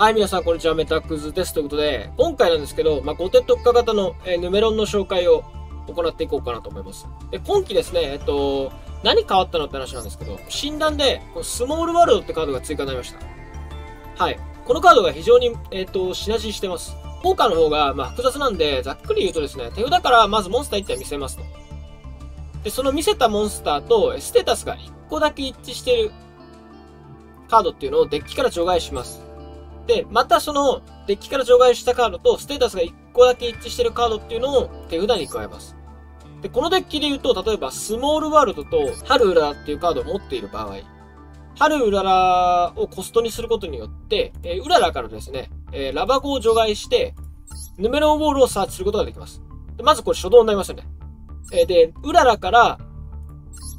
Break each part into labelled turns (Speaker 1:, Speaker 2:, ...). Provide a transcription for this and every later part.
Speaker 1: はい、皆さん、こんにちは。メタクズです。ということで、今回なんですけど、まあ、5手特化型の、えーヌメロンの紹介を行っていこうかなと思います。で、今期ですね、えっと、何変わったのって話なんですけど、診断で、このスモールワールドってカードが追加になりました。はい。このカードが非常に、えっと、シナジーしてます。効果の方が、まあ、複雑なんで、ざっくり言うとですね、手札からまずモンスター1体見せますと。で、その見せたモンスターと、ステータスが1個だけ一致してるカードっていうのをデッキから除外します。で、またそのデッキから除外したカードとステータスが1個だけ一致してるカードっていうのを手札に加えます。で、このデッキで言うと、例えばスモールワールドと春うららっていうカードを持っている場合、春うららをコストにすることによって、えーうららからですね、えーラバゴを除外して、ヌメロンボールをサーチすることができます。でまずこれ初動になりますよね。えーで、うららから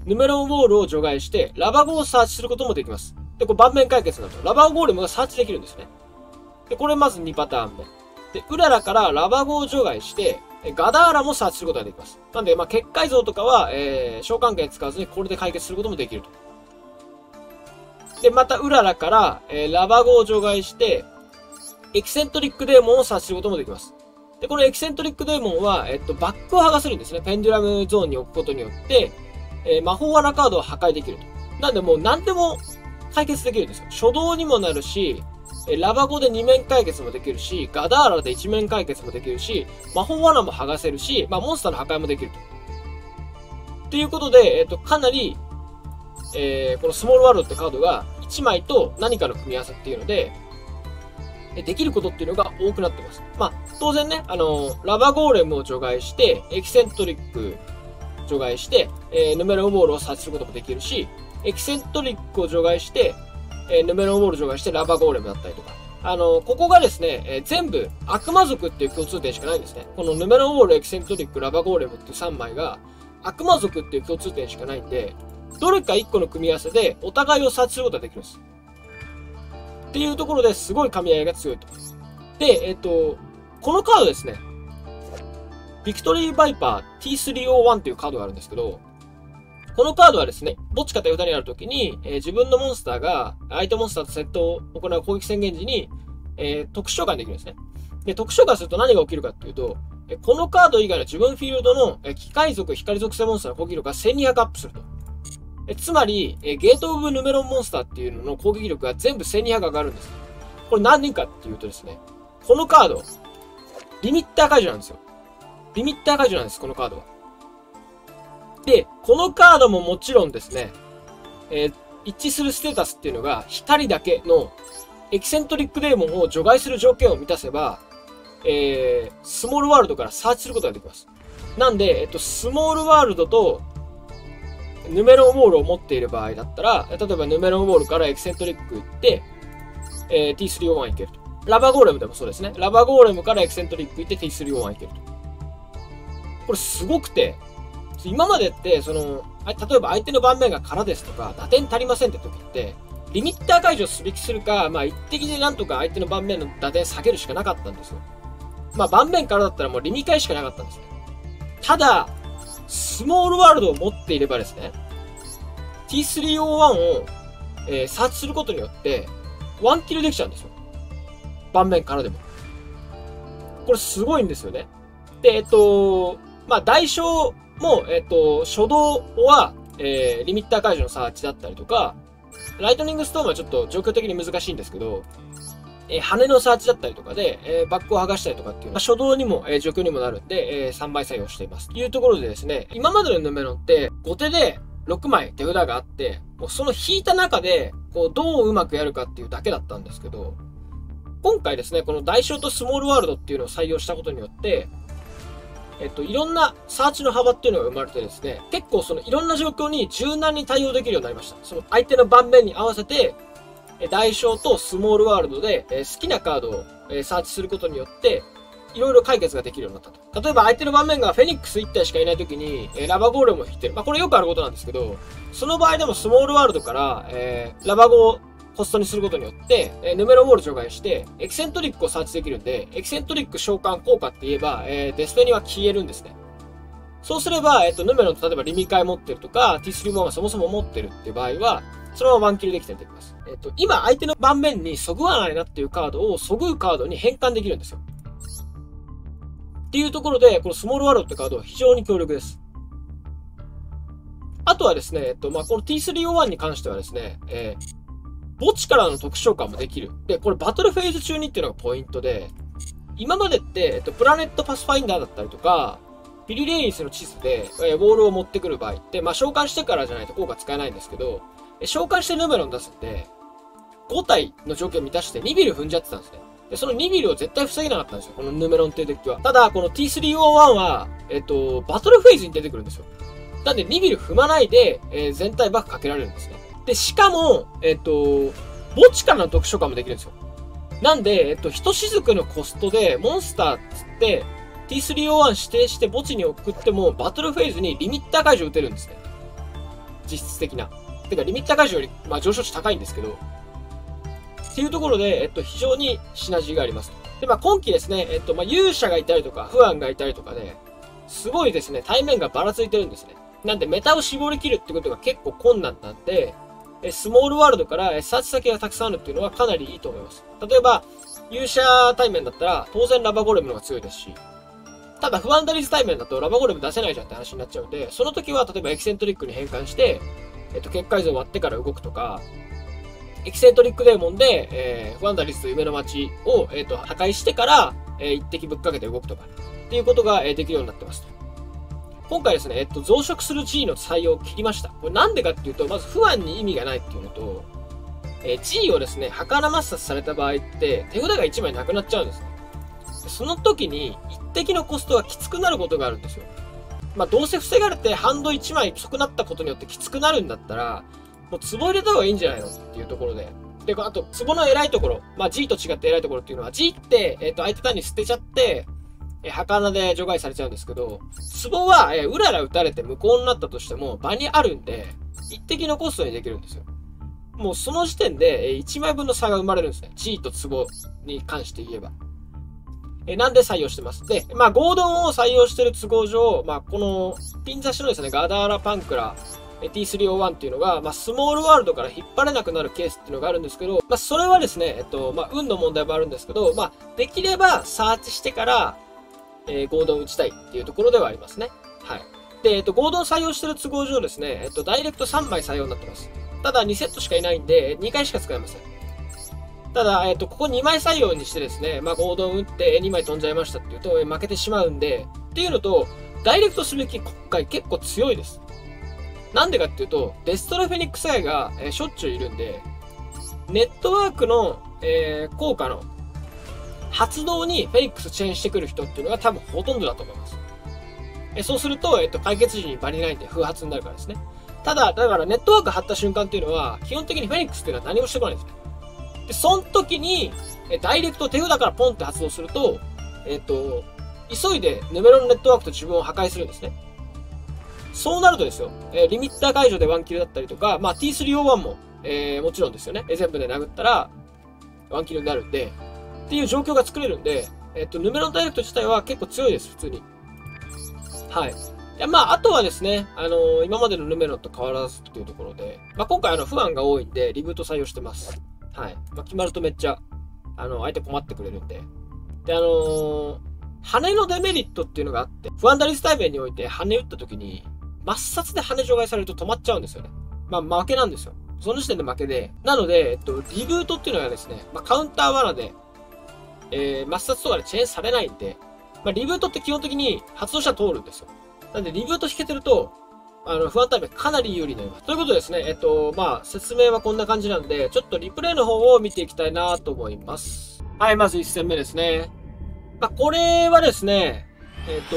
Speaker 1: ヌメロンボールを除外して、ラバゴをサーチすることもできます。で、これ盤面解決だと、ラバーゴーレムがサーチできるんですね。で、これまず2パターン目。で、うららからラバゴを除外して、ガダーラもサーチすることができます。なんで、まあ、結界像とかは、えー、召喚権使わずにこれで解決することもできると。で、また、うららから、えーラバゴを除外して、エキセントリックデーモンをサーチすることもできます。で、このエキセントリックデーモンは、えっと、バックを剥がせるんですね。ペンデュラムゾーンに置くことによって、えー魔法罠カードを破壊できると。なんで、もう何でも解決できるんですよ。初動にもなるし、えラバゴで2面解決もできるし、ガダーラで1面解決もできるし、魔法罠も剥がせるし、まあ、モンスターの破壊もできると。っていうことで、えっ、と、かなり、えーこのスモールワールドってカードが1枚と何かの組み合わせっていうので、えできることっていうのが多くなってます。まあ、当然ね、あのラバゴーレムを除外して、エキセントリック除外して、えーヌメロウボールを察することもできるし、エキセントリックを除外して、えーヌメロボール除外してラバゴーレムだったりとか。あのここがですね、えー全部悪魔族っていう共通点しかないんですね。このヌメロボール、エキセントリック、ラバゴーレムっていう3枚が悪魔族っていう共通点しかないんで、どれか1個の組み合わせでお互いを察することができるんです。っていうところですごい噛み合いが強いと。で、えっ、と、このカードですね。ビクトリーバイパー T301 っていうカードがあるんですけど、このカードはですね、どっちか手札にあるときに、えー自分のモンスターが相手モンスターとセットを行う攻撃宣言時に、えー特殊召喚できるんですね。で、特殊召喚すると何が起きるかっていうと、えこのカード以外の自分フィールドの、え機械族、光属性モンスターの攻撃力が1200アップすると。えつまり、えゲートオブヌメロンモンスターっていうのの攻撃力が全部1200上がるんです。これ何人かっていうとですね、このカード、リミッター解除なんですよ。リミッター解除なんです、このカードは。で、このカードももちろんですね、えー一致するステータスっていうのが、光だけのエキセントリックデーモンを除外する条件を満たせば、えースモールワールドからサーチすることができます。なんで、えっと、スモールワールドと、ヌメロンウォールを持っている場合だったら、例えばヌメロンウォールからエキセントリック行って、えー T301 いけると。ラバーゴーレムでもそうですね。ラバーゴーレムからエキセントリック行って T301 いけると。これすごくて、今までって、その、あ例えば相手の盤面が空ですとか、打点足りませんって時って、リミッター解除すべきするか、まあ一滴でなんとか相手の盤面の打点下げるしかなかったんですよ。まあ盤面からだったらもうリミ替えしかなかったんですね。ただ、スモールワールドを持っていればですね、T301 を、えーサーチすることによって、ワンキルできちゃうんですよ。盤面からでも。これすごいんですよね。で、えっと、まあ、代償もう、えっと、初動は、えーリミッター解除のサーチだったりとか、ライトニングストームはちょっと状況的に難しいんですけど、えー羽のサーチだったりとかで、えーバックを剥がしたりとかっていう、まあ、初動にも、えー状況にもなるんで、えー3倍作用しています。というところでですね、今までのヌメロンって、後手で6枚手札があって、もうその引いた中で、こう、どううまくやるかっていうだけだったんですけど、今回ですね、この代償とスモールワールドっていうのを採用したことによって、えっと、いろんなサーチの幅っていうのが生まれてですね、結構そのいろんな状況に柔軟に対応できるようになりました。その相手の盤面に合わせて、代償とスモールワールドで、え好きなカードを、えサーチすることによって、いろいろ解決ができるようになったと。例えば相手の盤面がフェニックス1体しかいない時に、えラバゴーレムを引いてる。まあこれよくあることなんですけど、その場合でもスモールワールドから、えーラバゴをコストにすることによって、えーヌメロウォール除外して、エキセントリックをサーチできるんで、エキセントリック召喚効果って言えば、えーデスペニは消えるんですね。そうすれば、えっ、と、ヌメロと例えばリミカイ持ってるとか、T3 モンがそもそも持ってるっていう場合は、そのままワンキルできたりできます。えっと、今相手の盤面にそぐわないなっていうカードをそぐうカードに変換できるんですよ。っていうところで、このスモールワローってカードは非常に強力です。あとはですね、えっと、まあ、この T301 に関してはですね、えー、墓地からの特殊召喚もできる。で、これバトルフェーズ中にっていうのがポイントで、今までって、えっと、プラネットパスファインダーだったりとか、ピリレイスの地図で、えー、ボールを持ってくる場合って、まあ、召喚してからじゃないと効果使えないんですけど、え召喚してヌメロン出すんで、5体の条件を満たして2ビル踏んじゃってたんですね。で、その2ビルを絶対防げなかったんですよ。このヌメロンっていうデッキは。ただ、この T301 は、えっと、バトルフェーズに出てくるんですよ。なんで2ビル踏まないで、えー、全体バックかけられるんですね。で、しかも、えっと、墓地からの特殊化もできるんですよ。なんで、えっと、一雫のコストで、モンスターっつって、T301 指定して墓地に送っても、バトルフェーズにリミッター解除打てるんですね。実質的な。てか、リミッター解除より、まあ、上昇値高いんですけど、っていうところで、えっと、非常にシナジーがあります。で、まあ、今期ですね、えっと、まあ、勇者がいたりとか、不安がいたりとかで、すごいですね、対面がばらついてるんですね。なんで、メタを絞り切るってことが結構困難なんで、えスモールワールドからサーチ先がたくさんあるっていうのはかなりいいと思います。例えば、勇者対面だったら、当然ラバゴレムの方が強いですし、ただ、不安ダリズ対面だとラバゴレム出せないじゃんって話になっちゃうんで、その時は、例えばエキセントリックに変換して、えっと、結界図を割ってから動くとか、エキセントリックデーモンで、えー、ファンダリスと夢の街を、えっ、ー、と、破壊してから、えー、一滴ぶっかけて動くとか、っていうことが、えー、できるようになってますと。今回ですね、えっと、増殖する G の採用を切りました。これなんでかっていうと、まず不安に意味がないっていうのと、えー、G をですね、儚抹殺された場合って、手札が1枚なくなっちゃうんですね。その時に、一滴のコストがきつくなることがあるんですよ。まあ、どうせ防がれてハンド1枚遅くなったことによってきつくなるんだったら、もう壺入れた方がいいんじゃないのっていうところで。で、あと、壺の偉いところ。まあ、G と違って偉いところっていうのは、G って、えっ、ー、と、相手単に捨てちゃって、え、儚で除外されちゃうんですけど、壺は、え、うらら打たれて無効になったとしても、場にあるんで、一滴のコストにできるんですよ。もうその時点で、え、1枚分の差が生まれるんですね。G と壺に関して言えば。えなんで採用してます。で、まあ、合同を採用してる都合上、まあ、この、ピン刺しのですね、ガダーラパンクラ、T301 っていうのが、まあ、スモールワールドから引っ張れなくなるケースっていうのがあるんですけど、まあ、それはですね、えっと、まあ、運の問題もあるんですけど、まあ、できればサーチしてから、えー、合同打ちたいっていうところではありますね。はい。で、えっと、合同採用してる都合上ですね、えっと、ダイレクト3枚採用になってます。ただ、2セットしかいないんで、2回しか使えません。ただ、えっと、ここ2枚採用にしてですね、まあ、合同打って2枚飛んじゃいましたっていうと、負けてしまうんで、っていうのと、ダイレクトすべき今回結構強いです。なんでかっていうと、デストロフェニックスイが、えー、しょっちゅういるんで、ネットワークの、えー、効果の発動にフェニックスチェーンしてくる人っていうのが多分ほとんどだと思います。え、そうすると、えっ、と、解決時にバリないんで風発になるからですね。ただ、だからネットワーク張った瞬間っていうのは、基本的にフェニックスっていうのは何もしてこないんですね。で、その時に、えダイレクト手札からポンって発動すると、えっ、と、急いでヌメロのネットワークと自分を破壊するんですね。そうなるとですよ、え、リミッター解除でワンキルだったりとか、まあ T301 も、えー、もちろんですよね。全部で殴ったら、ワンキルになるんで、っていう状況が作れるんで、えっ、と、ヌメロンダイレクト自体は結構強いです、普通に。はい。でまあ、あとはですね、あのー、今までのヌメロンと変わらずっていうところで、まあ、今回あの、不安が多いんで、リブート採用してます。はい。まあ、決まるとめっちゃ、あの、相手困ってくれるんで。で、あのー、羽のデメリットっていうのがあって、不安打率対面において羽打った時に、抹殺で羽除外されると止まっちゃうんですよね。まあ負けなんですよ。その時点で負けで。なので、えっと、リブートっていうのがですね、まあ、カウンター罠で、えー、抹殺とかでチェーンされないんで、まあ、リブートって基本的に発動者通るんですよ。なんで、リブート引けてると、あの、不安タイムかなり有利になります。ということでですね、えっと、まあ、説明はこんな感じなんで、ちょっとリプレイの方を見ていきたいなと思います。はい、まず1戦目ですね。まあ、これはですね、えっと、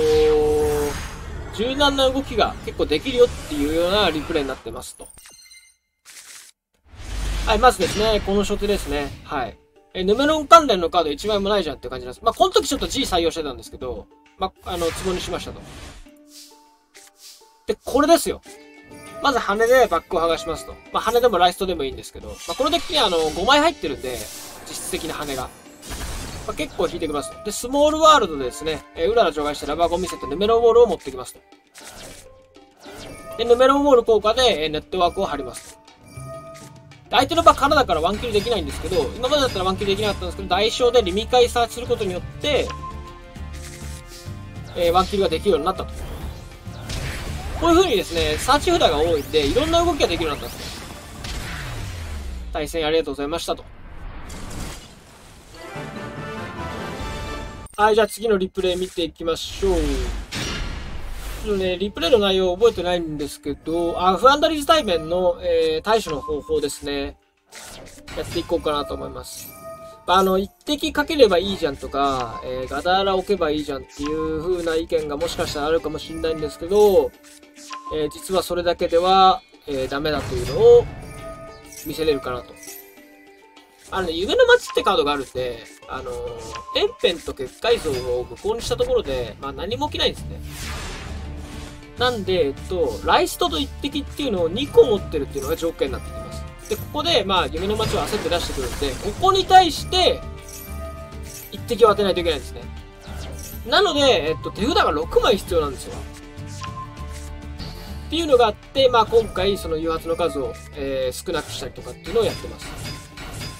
Speaker 1: 柔軟な動きが結構できるよっていうようなリプレイになってますと。はい、まずですね、この初手ですね。はい。え、ヌメロン関連のカード1枚もないじゃんって感じなんです。まあ、この時ちょっと G 採用してたんですけど、まあ、あの、ツボにしましたと。で、これですよ。まず羽でバックを剥がしますと。まあ、羽でもライストでもいいんですけど、まあ、このデッキにあの、5枚入ってるんで、実質的な羽が。まあ、結構引いてきますで、スモールワールドでですね、えー、裏の除外してラバーゴミセット、ヌメロウォールを持ってきますと。で、ヌメロウォール効果で、えー、ネットワークを貼ります相手の場からだからワンキルできないんですけど、今までだったらワンキルできなかったんですけど、代償でリミカイサーチすることによって、えー、ワンキルができるようになったと。こういう風にですね、サーチ札が多いんで、いろんな動きができるようになったんですね。対戦ありがとうございましたと。はい、じゃあ次のリプレイ見ていきましょう。とね、リプレイの内容を覚えてないんですけど、あ、フアンダリーズ対面の、えー、対処の方法ですね。やっていこうかなと思います。あの、一滴かければいいじゃんとか、えー、ガダーラ置けばいいじゃんっていう風な意見がもしかしたらあるかもしれないんですけど、えー、実はそれだけでは、えー、ダメだというのを見せれるかなと。あのね、夢の街ってカードがあるんで、あのー、エンペンと結界像を無効にしたところで、まあ何も起きないんですね。なんで、えっと、ライストと一滴っていうのを2個持ってるっていうのが条件になってきます。で、ここで、まあ、夢の街を焦って出してくるんで、ここに対して、一滴を当てないといけないんですね。なので、えっと、手札が6枚必要なんですよ。っていうのがあって、まあ、今回、その誘発の数を、えー、少なくしたりとかっていうのをやってます。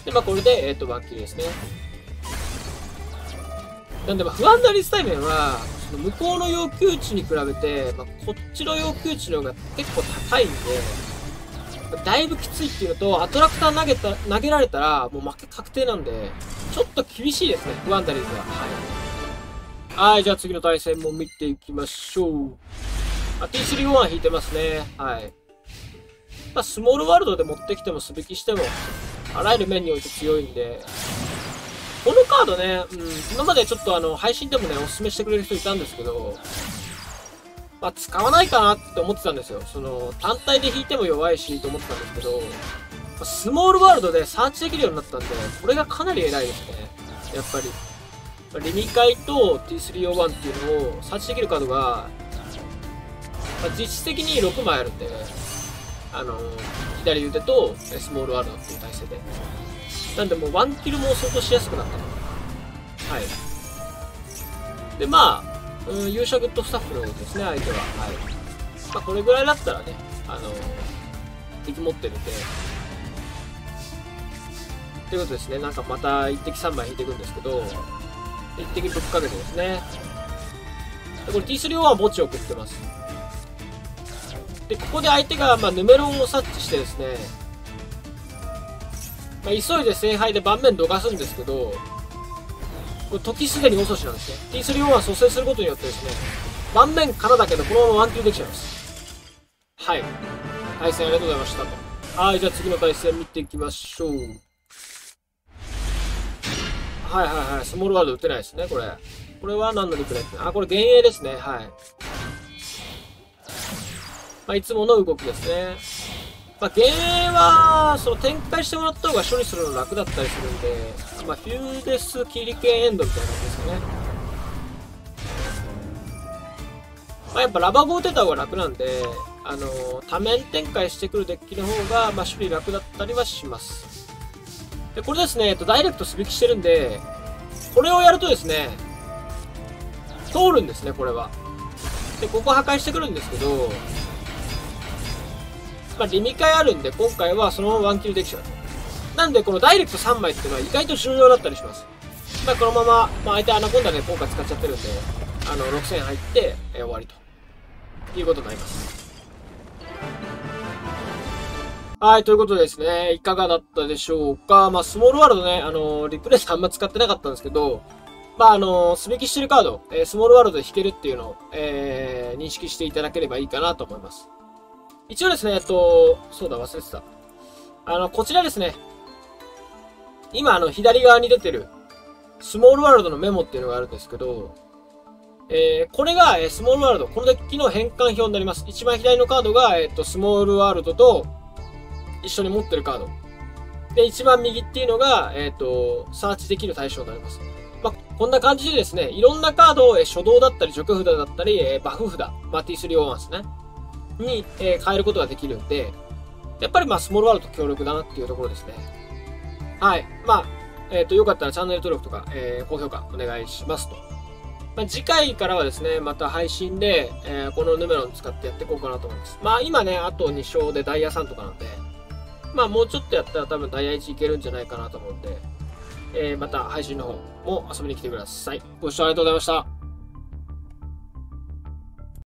Speaker 1: で、まあ、これで、えっと、バッキリですね。なんで、まあ、不安なリス対面は、向こうの要求値に比べて、まあ、こっちの要求値の方が結構高いんで、だいぶきついっていうのと、アトラクター投げた、投げられたら、もう負け確定なんで、ちょっと厳しいですね、不安タリーズは。はい。はい、じゃあ次の対戦も見ていきましょう。あ、T3-1 引いてますね。はい。まあ、スモールワールドで持ってきても素引きしても、あらゆる面において強いんで、このカードね、うん、今までちょっとあの、配信でもね、おすすめしてくれる人いたんですけど、まあ、使わないかなって思ってたんですよ。その、単体で引いても弱いし、と思ってたんですけど、スモールワールドでサーチできるようになったんで、これがかなり偉いですね。やっぱり。リミカイと T301 っていうのをサーチできるカードが、まあ、実質的に6枚あるんで、あの左腕とスモールワールドっていう体勢で。なんでもうワンキルも相当しやすくなったと。はい。で、まあ、うん、勇者グッドスタッフのですね、相手は。はい。まあ、これぐらいだったらね、あの敵持ってるんで。ということですね、なんかまた1滴3枚引いていくんですけど、1滴ぶっかけてですね。でこれ T3 は墓地を送ってます。で、ここで相手が、まあ、ヌメロンを察知してですね、まあ、急いで聖杯で盤面どかすんですけど、これ時すでに遅しなんですね。T3-4 は蘇生することによってですね、盤面からだけどこのままワンキルできちゃいます。はい。対戦ありがとうございましたと。はい、じゃあ次の対戦見ていきましょう。はいはいはい、スモールワールド打てないですね、これ。これは何のリプレイあ、これ幻影ですね、はい。まあ、いつもの動きですね。まあ、ゲーは、その展開してもらった方が処理するの楽だったりするんで、まあ、フューデス切り系エンドみたいな感じですかね。まあ、やっぱラバゴ打てた方が楽なんで、あのー、多面展開してくるデッキの方が、まあ、処理楽だったりはします。で、これですね、えっと、ダイレクト素引きしてるんで、これをやるとですね、通るんですね、これは。で、ここ破壊してくるんですけど、まあ、リミカあるんで、今回はそのままワンキルできちゃう。なんで、このダイレクト3枚っていうのは意外と重要だったりします。まあ、このまま、まあ、相手アナコンダで今回使っちゃってるんで、あの、6000入って、えー、終わりと。いうことになります。はい、ということでですね、いかがだったでしょうか。まあ、スモールワールドね、あのー、リプレイであんま使ってなかったんですけど、まあ、あのー、素引きしてるカード、えー、スモールワールドで引けるっていうのを、えー、認識していただければいいかなと思います。一応ですね、えっと、そうだ、忘れてた。あの、こちらですね。今、あの、左側に出てる、スモールワールドのメモっていうのがあるんですけど、えー、これが、えー、スモールワールド。このデッキの変換表になります。一番左のカードが、えっ、と、スモールワールドと一緒に持ってるカード。で、一番右っていうのが、えっ、と、サーチできる対象になります。まあ、こんな感じでですね、いろんなカードを、えー、初動だったり、除去札だったり、えー、バフ札、まあ、T301 ですね。に、え、変えることができるんで、やっぱりまあ、スモールワールド強力だなっていうところですね。はい。まあ、えっ、ー、と、よかったらチャンネル登録とか、え、高評価お願いしますと。まあ、次回からはですね、また配信で、えー、このヌメロン使ってやっていこうかなと思います。まあ、今ね、あと2勝でダイヤ3とかなんで、まあもうちょっとやったら多分ダイヤ1いけるんじゃないかなと思うんで、え、また配信の方も遊びに来てください。ご視聴ありがとうございました。